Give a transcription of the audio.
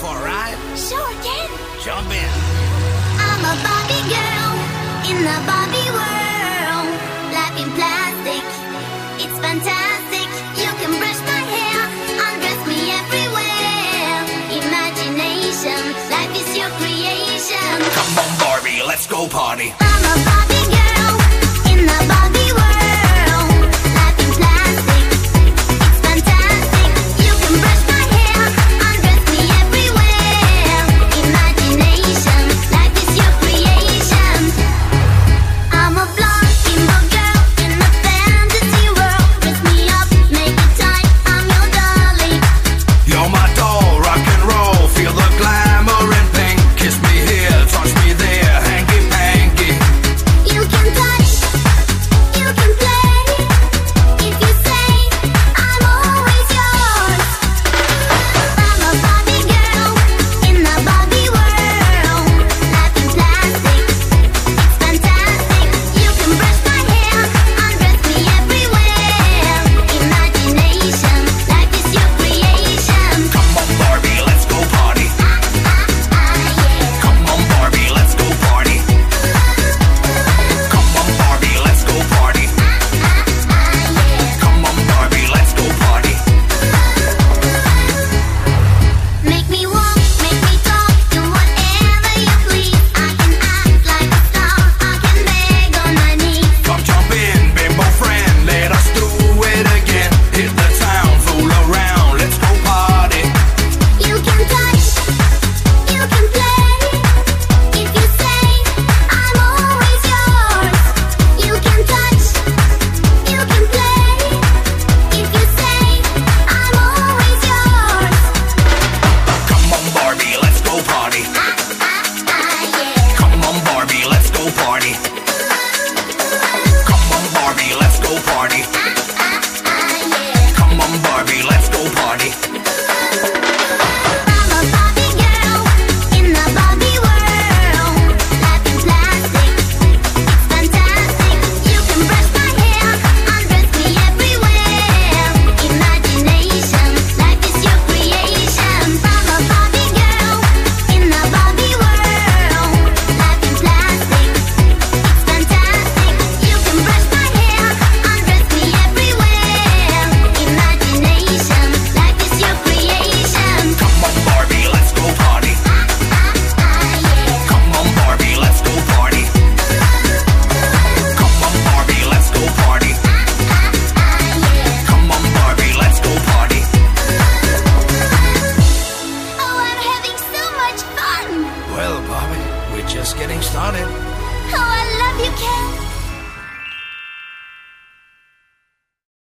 for a ride? Sure can. Jump in. I'm a Barbie girl in the Barbie world. Life in plastic, it's fantastic. You can brush my hair, undress me everywhere. Imagination, life is your creation. Come on, Barbie, let's go party. I'm a Barbie. party. on it. Oh, I love you, Ken.